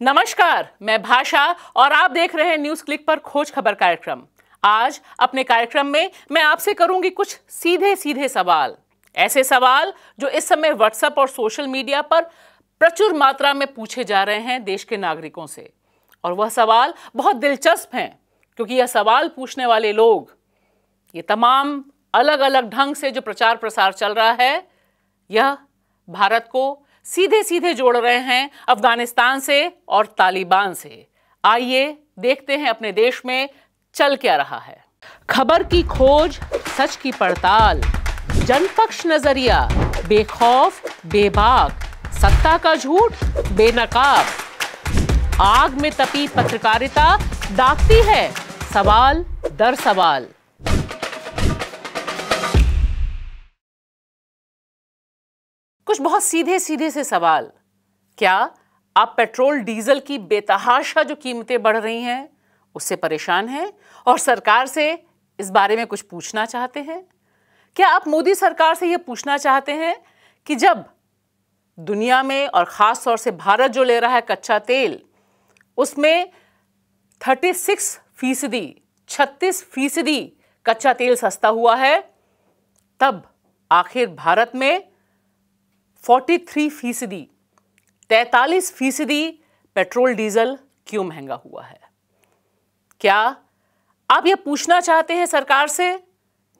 नमस्कार, मैं भाषा और आप देख रहे हैं न्यूज़ क्लिक पर खोज खबर कार्यक्रम। आज अपने कार्यक्रम में मैं आपसे करूँगी कुछ सीधे सीधे सवाल। ऐसे सवाल जो इस समय व्हाट्सएप और सोशल मीडिया पर प्रचुर मात्रा में पूछे जा रहे हैं देश के नागरिकों से। और वह सवाल बहुत दिलचस्प हैं, क्योंकि यह सवाल पूछने वाले लोग, ये तमाम अलग अलग ढंग से जो प्रचार प्रसार चल रहा है, यह भारत को सीधे सीधे जोड़ रहे हैं अफ़गानिस्तान से और तालिबान से। आइए देखते हैं अपने देश में चल क्या रहा है। खबर की खोज, सच की पड़ताल, जनपक्ष नज़रिया, बेखौफ, बेबाक, सत्ता का झूठ, बेनकाब। आग में तपी पत्रकारिता, दागती है, सवाल दर सवाल। कुछ बहुत सीधे सीधे से सवाल। क्या आप पेट्रोल, डीजल की बेतहाशा जो कीमतें बढ़ रही हैं, उससे परेशान हैं और सरकार से इस बारे में कुछ पूछना चाहते हैं? क्या आप मोदी सरकार से यह पूछना चाहते हैं कि जब दुनिया में और ख़ास तौर से भारत जो ले रहा है कच्चा तेल, उसमें 36 फ़ीसदी, छत्तीस फ़ीसदी कच्चा तेल सस्ता हुआ है, तब आखिर भारत में 43 फ़ीसदी, तैतालीस फ़ीसदी पेट्रोल डीजल क्यों महँगा हुआ है? क्या आप यह पूछना चाहते हैं सरकार से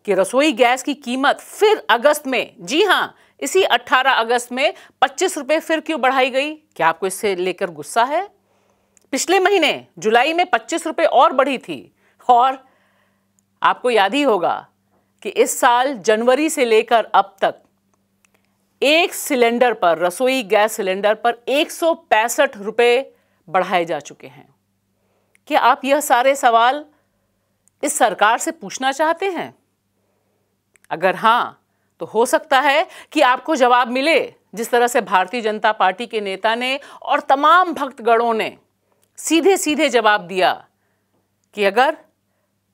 कि रसोई गैस की कीमत फिर अगस्त में, जी हाँ, इसी 18 अगस्त में पच्चीस रुपए फिर क्यों बढ़ाई गई? क्या आपको इससे लेकर गुस्सा है? पिछले महीने, जुलाई में पच्चीस रुपए और बढ़ी थी। और आपको याद ही होगा कि इस साल जनवरी से लेकर अब तक एक सिलेंडर पर, रसोई गैस सिलेंडर पर एक सौ बढ़ाए जा चुके हैं। क्या आप यह सारे सवाल इस सरकार से पूछना चाहते हैं? अगर हाँ तो हो सकता है कि आपको जवाब मिले जिस तरह से भारतीय जनता पार्टी के नेता ने और तमाम भक्तगणों ने सीधे सीधे जवाब दिया कि अगर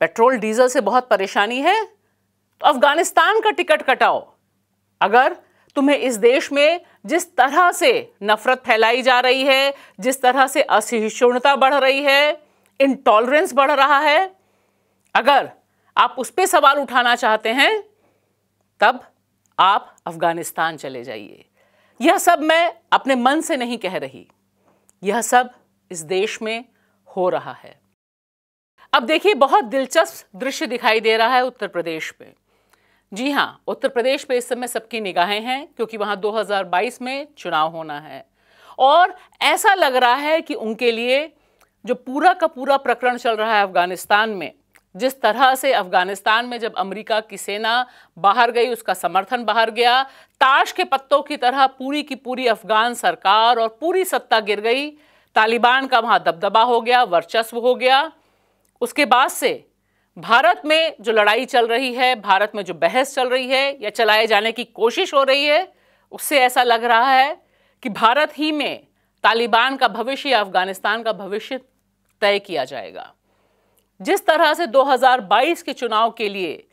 पेट्रोल, डीजल से बहुत परेशानी है तो अफ़गानिस्तान का टिकट कटाओ। अगर तुम्हें इस देश में जिस तरह से नफरत फैलाई जा रही है, जिस तरह से असहिष्णुता बढ़ रही है इंटॉलरेंस बढ़ रहा है, अगर आप उस पर सवाल उठाना चाहते हैं, तब आप अफ़गानिस्तान चले जाइए। यह सब मैं अपने मन से नहीं कह रही। यह सब इस देश में हो रहा है। अब देखिए, बहुत दिलचस्प दृश्य दिखाई दे रहा है उत्तर प्रदेश में। जी हाँ उत्तर प्रदेश पे इस समय सबकी निगाहें हैं क्योंकि वहाँ 2022 में चुनाव होना है। और ऐसा लग रहा है कि उनके लिए जो पूरा का पूरा प्रकरण चल रहा है अफ़गानिस्तान में, जिस तरह से अफ़गानिस्तान में जब अमेरिका की सेना बाहर गई, उसका समर्थन बाहर गया, ताश के पत्तों की तरह पूरी की पूरी अफगान सरकार और पूरी सत्ता गिर गई, तालिबान का वहाँ दबदबा हो गया, वर्चस्व हो गया। उसके बाद से भारत में जो लड़ाई चल रही है, भारत में जो बहस चल रही है या चलाए जाने की कोशिश हो रही है, उससे ऐसा लग रहा है कि भारत ही में तालिबान का भविष्य या अफ़गानिस्तान का भविष्य तय किया जाएगा। जिस तरह से 2022 के चुनाव के लिए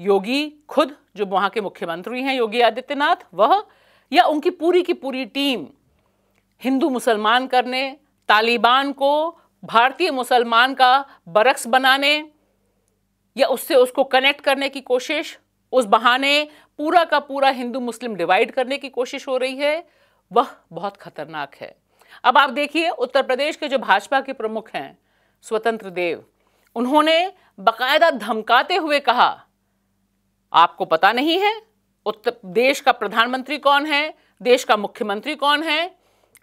योगी खुद, जो वहाँ के मुख्यमंत्री हैं, योगी आदित्यनाथ, वह या उनकी पूरी की पूरी टीम हिंदू मुसलमान करने, तालिबान को भारतीय मुसलमान का बरक्स बनाने या उससे उसको कनेक्ट करने की कोशिश, उस बहाने पूरा का पूरा हिंदू मुस्लिम डिवाइड करने की कोशिश हो रही है, वह बहुत खतरनाक है। अब आप देखिए, उत्तर प्रदेश के जो भाजपा के प्रमुख हैं, स्वतंत्र देव, उन्होंने बकायदा धमकाते हुए कहा, आपको पता नहीं है, उत्तर देश का प्रधानमंत्री कौन है, देश का मुख्यमंत्री कौन है?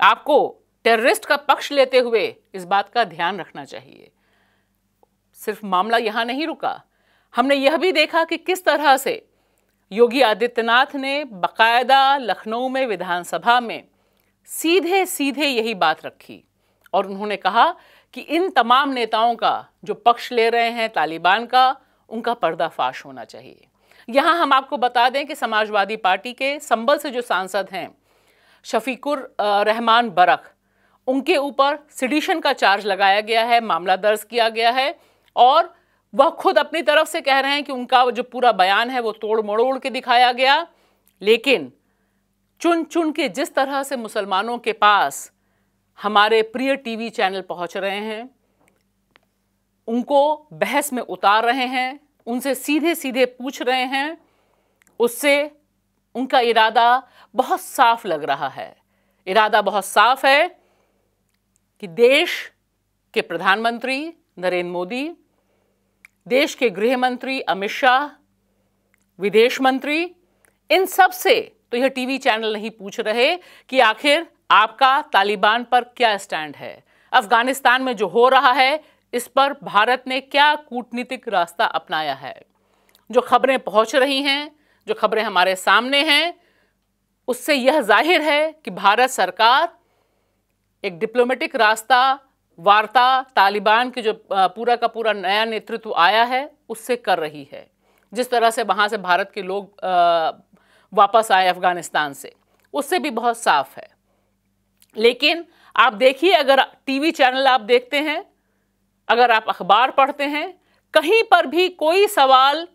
आपको टेररिस्ट का पक्ष लेते हुए इस बात का ध्यान रखना चाहिए। सिर्फ़ मामला यहाँ नहीं रुका। हमने यह भी देखा कि किस तरह से योगी आदित्यनाथ ने बकायदा लखनऊ में विधानसभा में सीधे सीधे यही बात रखी और उन्होंने कहा कि इन तमाम नेताओं का जो पक्ष ले रहे हैं तालिबान का, उनका पर्दाफाश होना चाहिए। यहाँ हम आपको बता दें कि समाजवादी पार्टी के संबल से जो सांसद हैं, शफीकुर रहमान बरख, उनके ऊपर सिडिशन का चार्ज लगाया गया है, मामला दर्ज किया गया है। और वह खुद अपनी तरफ़ से कह रहे हैं कि उनका जो पूरा बयान है वो तोड़ मड़ोड़ के दिखाया गया। लेकिन चुन चुन के जिस तरह से मुसलमानों के पास हमारे प्रिय टीवी चैनल पहुँच रहे हैं, उनको बहस में उतार रहे हैं, उनसे सीधे सीधे पूछ रहे हैं, उससे उनका इरादा बहुत साफ़ लग रहा है। इरादा बहुत साफ़ है कि देश के प्रधानमंत्री नरेंद्र मोदी, देश के गृह मंत्री अमित शाह, विदेश मंत्री, इन सबसे तो यह टीवी चैनल नहीं पूछ रहे कि आखिर आपका तालिबान पर क्या स्टैंड है। अफ़गानिस्तान में जो हो रहा है, इस पर भारत ने क्या कूटनीतिक रास्ता अपनाया है? जो खबरें पहुँच रही हैं, जो खबरें हमारे सामने हैं, उससे यह ज़ाहिर है कि भारत सरकार एक डिप्लोमेटिक रास्ता वार्ता तालिबान के जो पूरा का पूरा नया नेतृत्व आया है, उससे कर रही है। जिस तरह से वहाँ से भारत के लोग वापस आए अफ़गानिस्तान से, उससे भी बहुत साफ़ है। लेकिन आप देखिए, अगर टीवी चैनल आप देखते हैं, अगर आप अखबार पढ़ते हैं, कहीं पर भी कोई सवाल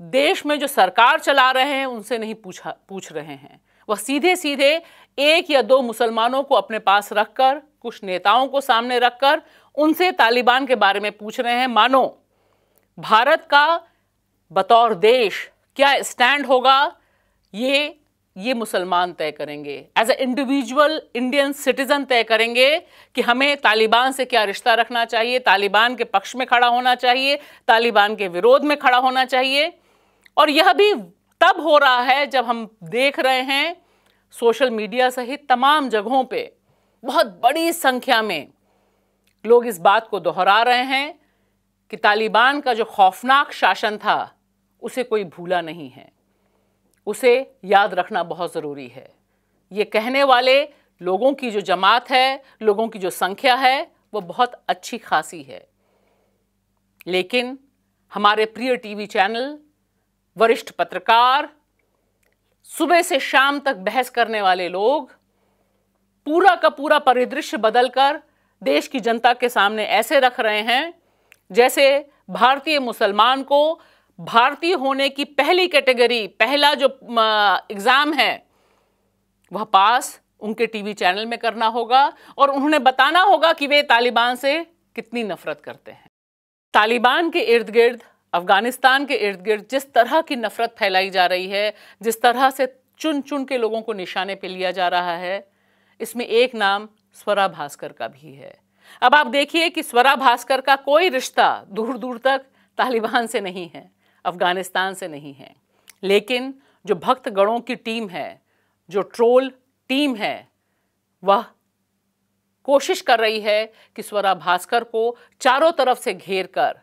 देश में जो सरकार चला रहे हैं, उनसे नहीं पूछा, पूछ रहे हैं। वह सीधे सीधे एक या दो मुसलमानों को अपने पास रखकर, कुछ नेताओं को सामने रखकर, उनसे तालिबान के बारे में पूछ रहे हैं। मानो, भारत का बतौर देश क्या स्टैंड होगा? ये ये मुसलमान तय करेंगे। As a individual Indian citizen तय करेंगे कि हमें तालिबान से क्या रिश्ता रखना चाहिए। तालिबान के पक्ष में खड़ा होना चाहिए। तालिबान के विरोध में खड़ा होना चाहिए। और यह भी तब हो रहा है जब हम देख रहे हैं सोशल मीडिया सहित तमाम जगहों पे बहुत बड़ी संख्या में लोग इस बात को दोहरा रहे हैं कि तालिबान का जो खौफनाक शासन था, उसे कोई भूला नहीं है। उसे याद रखना बहुत ज़रूरी है। ये कहने वाले लोगों की जो जमात है, लोगों की जो संख्या है, वो बहुत अच्छी खासी है। लेकिन हमारे प्रिय टीवी चैनल वरिष्ठ पत्रकार, सुबह से शाम तक बहस करने वाले लोग, पूरा का पूरा परिदृश्य बदलकर देश की जनता के सामने ऐसे रख रहे हैं, जैसे भारतीय मुसलमान को भारतीय होने की पहली कैटेगरी, पहला जो एग्ज़ाम है, वह पास उनके टीवी चैनल में करना होगा और उन्होंने बताना होगा कि वे तालिबान से कितनी नफरत करते हैं। तालिबान के इर्द गिर्द अफ़गानिस्तान के इर्द गिर्द जिस तरह की नफरत फैलाई जा रही है, जिस तरह से चुन चुन के लोगों को निशाने पे लिया जा रहा है, इसमें एक नाम स्वरा भास्कर का भी है। अब आप देखिए कि स्वरा भास्कर का कोई रिश्ता दूर दूर तक तालिबान से नहीं है, अफ़गानिस्तान से नहीं है। लेकिन जो भक्त गणों की टीम है, जो ट्रोल टीम है, वह कोशिश कर रही है कि स्वरा भास्कर को चारों तरफ़ से घेर कर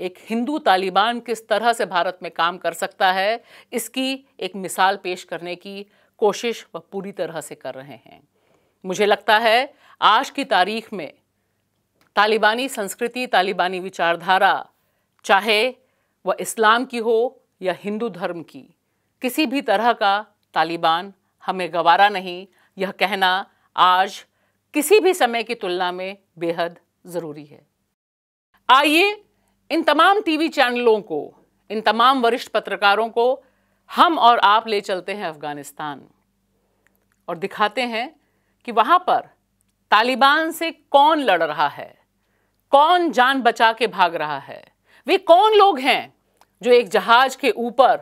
एक हिंदू तालिबान किस तरह से भारत में काम कर सकता है, इसकी एक मिसाल पेश करने की कोशिश वह पूरी तरह से कर रहे हैं। मुझे लगता है, आज की तारीख में तालिबानी संस्कृति, तालिबानी विचारधारा, चाहे वह इस्लाम की हो या हिंदू धर्म की, किसी भी तरह का तालिबान हमें गवारा नहीं। यह कहना आज किसी भी समय की तुलना में बेहद ज़रूरी है। आइए इन तमाम टीवी चैनलों को, इन तमाम वरिष्ठ पत्रकारों को हम और आप ले चलते हैं अफ़गानिस्तान और दिखाते हैं कि वहाँ पर तालिबान से कौन लड़ रहा है, कौन जान बचा के भाग रहा है, वे कौन लोग हैं जो एक जहाज़ के ऊपर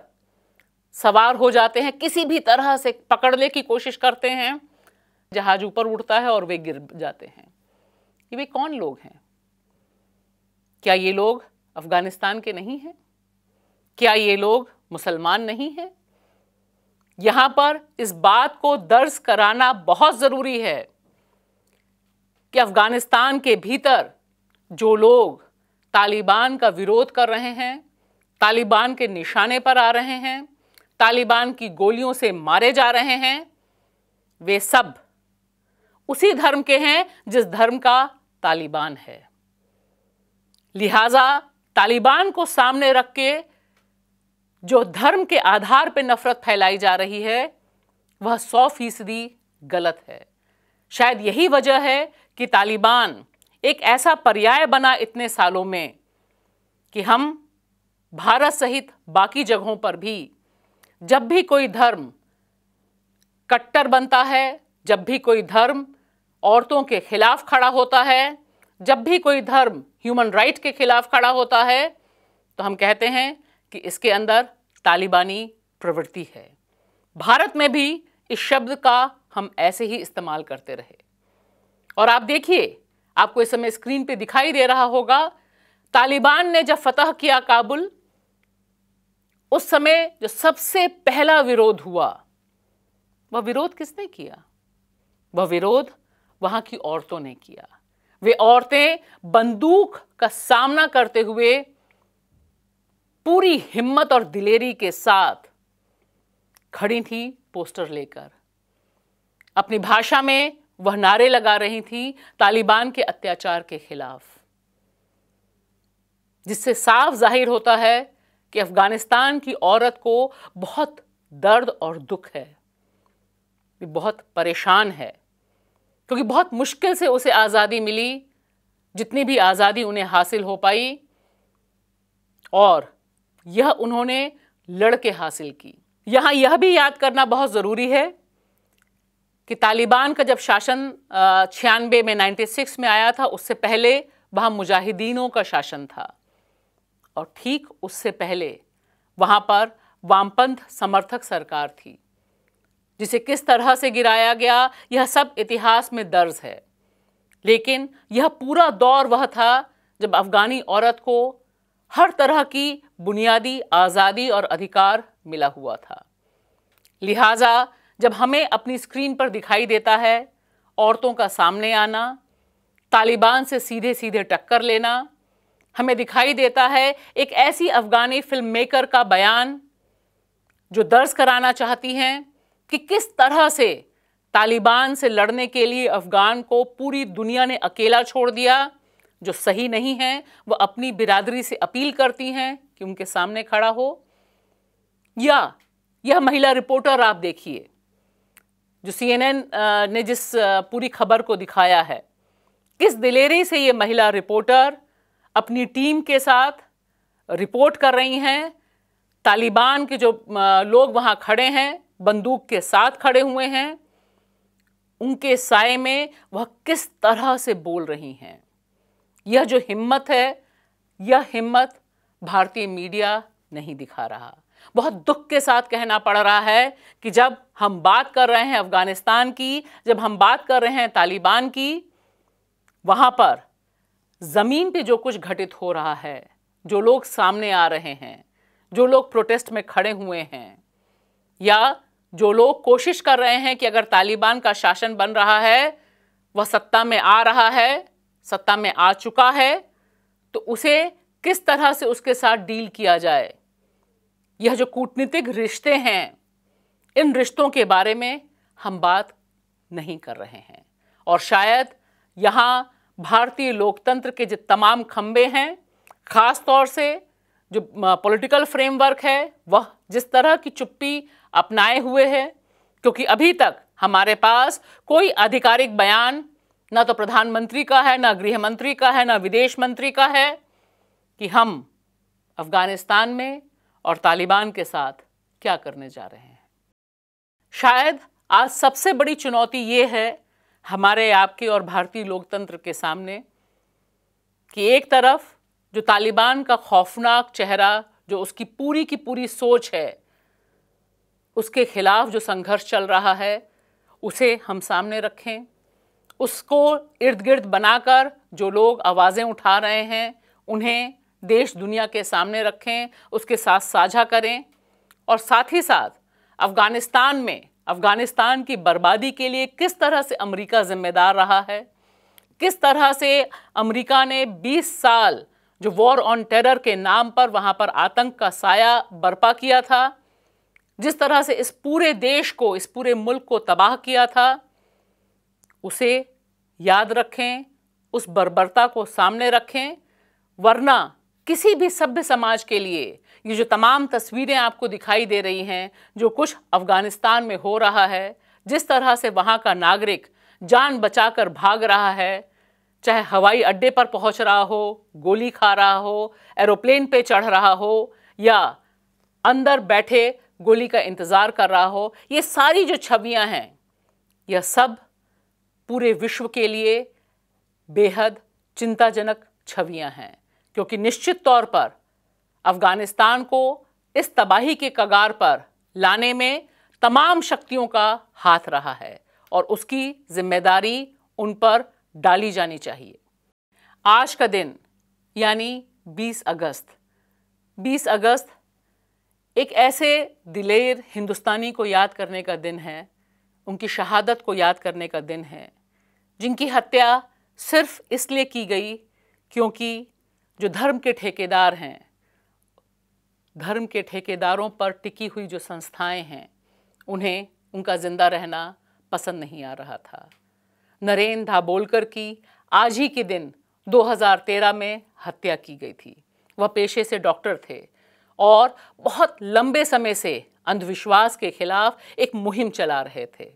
सवार हो जाते हैं, किसी भी तरह से पकड़ने की कोशिश करते हैं, जहाज़ ऊपर उड़ता है और वे गिर जाते हैं। ये वे कौन लोग हैं? क्या ये लोग अफ़गानिस्तान के नहीं हैं? क्या ये लोग मुसलमान नहीं हैं? यहाँ पर इस बात को दर्ज कराना बहुत ज़रूरी है कि अफ़गानिस्तान के भीतर जो लोग तालिबान का विरोध कर रहे हैं, तालिबान के निशाने पर आ रहे हैं, तालिबान की गोलियों से मारे जा रहे हैं, वे सब उसी धर्म के हैं जिस धर्म का तालिबान है। लिहाजा तालिबान को सामने रख के जो धर्म के आधार पर नफरत फैलाई जा रही है, वह सौ फ़ीसदी गलत है। शायद यही वजह है कि तालिबान एक ऐसा पर्याय बना इतने सालों में कि हम भारत सहित बाकी जगहों पर भी जब भी कोई धर्म कट्टर बनता है, जब भी कोई धर्म औरतों के खिलाफ खड़ा होता है जब भी कोई धर्म ह्यूमन राइट के खिलाफ खड़ा होता है तो हम कहते हैं कि इसके अंदर तालिबानी प्रवृत्ति है। भारत में भी इस शब्द का हम ऐसे ही इस्तेमाल करते रहे। और आप देखिए, आपको इस समय स्क्रीन पे दिखाई दे रहा होगा, तालिबान ने जब फतह किया काबुल, उस समय जो सबसे पहला विरोध हुआ, वह विरोध किसने किया? वह विरोध वहाँ की औरतों ने किया। वे औरतें बंदूक का सामना करते हुए पूरी हिम्मत और दिलेरी के साथ खड़ी थी पोस्टर लेकर। अपनी भाषा में वह नारे लगा रही थी तालिबान के अत्याचार के खिलाफ। जिससे साफ़ ज़ाहिर होता है कि अफ़गानिस्तान की औरत को बहुत दर्द और दुख है। बहुत परेशान है। क्योंकि बहुत मुश्किल से उसे आज़ादी मिली, जितनी भी आज़ादी उन्हें हासिल हो पाई, और यह उन्होंने लड़के हासिल की। यहाँ यह भी याद करना बहुत ज़रूरी है कि तालिबान का जब शासन छियानबे में 96 में आया था, उससे पहले वहाँ मुजाहिदीनों का शासन था। और ठीक उससे पहले वहाँ पर वामपंथ समर्थक सरकार थी। जिसे किस तरह से गिराया गया, यह सब इतिहास में दर्ज है। लेकिन यह पूरा दौर वह था जब अफगानी औरत को हर तरह की बुनियादी आज़ादी और अधिकार मिला हुआ था। लिहाजा जब हमें अपनी स्क्रीन पर दिखाई देता है, औरतों का सामने आना, तालिबान से सीधे सीधे टक्कर लेना, हमें दिखाई देता है एक ऐसी अफगानी फ़िल्म मेकर का बयान जो दर्ज कराना चाहती हैं कि किस तरह से तालिबान से लड़ने के लिए अफगान को पूरी दुनिया ने अकेला छोड़ दिया, जो सही नहीं है, वो अपनी बिरादरी से अपील करती हैं कि उनके सामने खड़ा हो। या, यह महिला रिपोर्टर आप देखिए, जो सीएनएन ने जिस पूरी खबर को दिखाया है, किस दिलेरी से ये महिला रिपोर्टर अपनी टीम के साथ रिपोर्ट कर रही हैं, तालिबान के जो लोग वहाँ खड़े हैं बंदूक के साथ खड़े हुए हैं। उनके साय में वह किस तरह से बोल रही हैं। यह जो हिम्मत है, यह हिम्मत भारतीय मीडिया नहीं दिखा रहा। बहुत दुख के साथ कहना पड़ रहा है कि जब हम बात कर रहे हैं अफ़गानिस्तान की, जब हम बात कर रहे हैं तालिबान की, वहाँ पर ज़मीन पे जो कुछ घटित हो रहा है, जो लोग सामने आ रहे हैं, जो लोग प्रोटेस्ट में खड़े हुए हैं, या जो लोग कोशिश कर रहे हैं कि अगर तालिबान का शासन बन रहा है, वह सत्ता में आ रहा है, सत्ता में आ चुका है तो उसे किस तरह से उसके साथ डील किया जाए? यह जो कूटनीतिक रिश्ते हैं, इन रिश्तों के बारे में हम बात नहीं कर रहे हैं। और शायद यहाँ भारतीय लोकतंत्र के जो तमाम खंबे हैं ख़ास तौर से जो पॉलिटिकल फ्रेमवर्क है, वह जिस तरह की चुप्पी अपनाए हुए है, क्योंकि अभी तक हमारे पास कोई आधिकारिक बयान ना तो प्रधानमंत्री का है, ना गृह मंत्री का है, ना विदेश मंत्री का है कि हम अफ़गानिस्तान में और तालिबान के साथ क्या करने जा रहे हैं। शायद आज सबसे बड़ी चुनौती ये है हमारे आपके और भारतीय लोकतंत्र के सामने कि एक तरफ़ जो तालिबान का खौफनाक चेहरा, जो उसकी पूरी की पूरी सोच है उसके खिलाफ जो संघर्ष चल रहा है, उसे हम सामने रखें। उसको इर्द गिर्द बनाकर जो लोग आवाज़ें उठा रहे हैं, उन्हें देश दुनिया के सामने रखें, उसके साथ साझा करें। और साथ ही साथ अफ़गानिस्तान में, अफ़गानिस्तान की बर्बादी के लिए किस तरह से अमेरिका ज़िम्मेदार रहा है? किस तरह से अमेरिका ने 20 साल जो वॉर ऑन टेरर के नाम पर वहाँ पर आतंक का साया बर्पा किया था? जिस तरह से इस पूरे देश को, इस पूरे मुल्क को तबाह किया था, उसे याद रखें, उस बर्बरता को सामने रखें, वरना किसी भी सभ्य समाज के लिए ये जो तमाम तस्वीरें आपको दिखाई दे रही हैं, जो कुछ अफ़गानिस्तान में हो रहा है, जिस तरह से वहाँ का नागरिक जान बचाकर भाग रहा है, चाहे हवाई अड्डे पर पहुँच रहा हो, गोली खा रहा हो, एरोप्लेन पे चढ़ रहा हो, या अंदर बैठे गोली का इंतज़ार कर रहा हो, ये सारी जो छवियाँ हैं, यह सब पूरे विश्व के लिए बेहद चिंताजनक छवियाँ हैं, क्योंकि निश्चित तौर पर अफ़गानिस्तान को इस तबाही के कगार पर लाने में तमाम शक्तियों का हाथ रहा है और उसकी ज़िम्मेदारी उन पर डाली जानी चाहिए। आज का दिन, यानी 20 अगस्त 20 अगस्त एक ऐसे दिलेर हिंदुस्तानी को याद करने का दिन है, उनकी शहादत को याद करने का दिन है, जिनकी हत्या सिर्फ़ इसलिए की गई क्योंकि जो धर्म के ठेकेदार हैं, धर्म के ठेकेदारों पर टिकी हुई जो संस्थाएँ हैं, उन्हें उनका ज़िंदा रहना पसंद नहीं आ रहा था। नरेंद्र धाबोलकर की आज ही के दिन 2013 में हत्या की गई थी। वह पेशे से डॉक्टर थे और बहुत लंबे समय से अंधविश्वास के खिलाफ एक मुहिम चला रहे थे।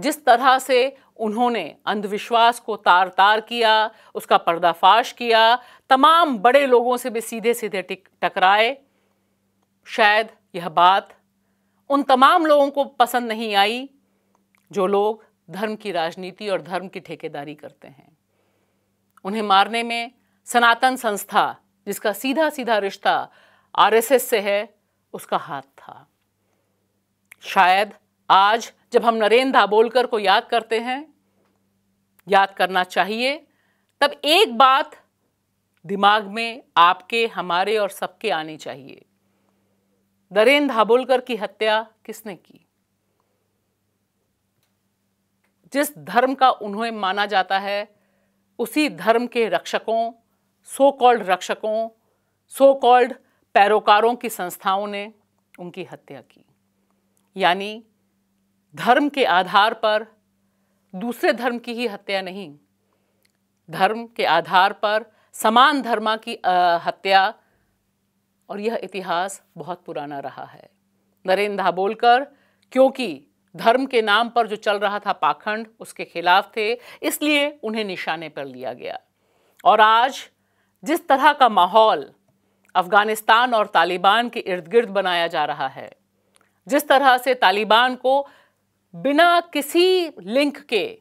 जिस तरह से उन्होंने अंधविश्वास को तार तार किया, उसका पर्दाफाश किया, तमाम बड़े लोगों से भी सीधे सीधे टकराए, शायद यह बात उन तमाम लोगों को पसंद नहीं आई जो लोग धर्म की राजनीति और धर्म की ठेकेदारी करते हैं। उन्हें मारने में सनातन संस्था, जिसका सीधा सीधा रिश्ता आरएसएस से है, उसका हाथ था। शायद आज जब हम नरेंद्र दाबोलकर को याद करते हैं, याद करना चाहिए, तब एक बात दिमाग में आपके, हमारे और सबके आनी चाहिए। नरेंद्र दाबोलकर की हत्या किसने की? जिस धर्म का उन्हें माना जाता है, उसी धर्म के रक्षकों सो कॉल्ड रक्षकों सो कॉल्ड पैरोकारों की संस्थाओं ने उनकी हत्या की। यानी धर्म के आधार पर दूसरे धर्म की ही हत्या नहीं, धर्म के आधार पर समान धर्मा की हत्या। और यह इतिहास बहुत पुराना रहा है। नरेंद्र धाबोलकर क्योंकि धर्म के नाम पर जो चल रहा था पाखंड, उसके खिलाफ थे, इसलिए उन्हें निशाने पर लिया गया। और आज जिस तरह का माहौल अफ़गानिस्तान और तालिबान के इर्द गिर्द बनाया जा रहा है। जिस तरह से तालिबान को बिना किसी लिंक के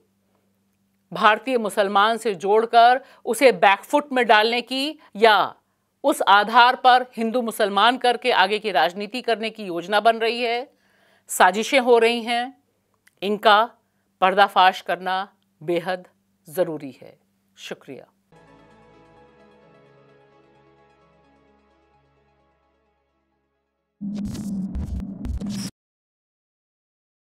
भारतीय मुसलमान से जोड़कर उसे बैकफुट में डालने की या उस आधार पर हिंदू मुसलमान करके आगे की राजनीति करने की योजना बन रही है, साजिशें हो रही हैं, इनका पर्दाफाश करना बेहद ज़रूरी है। शुक्रिया।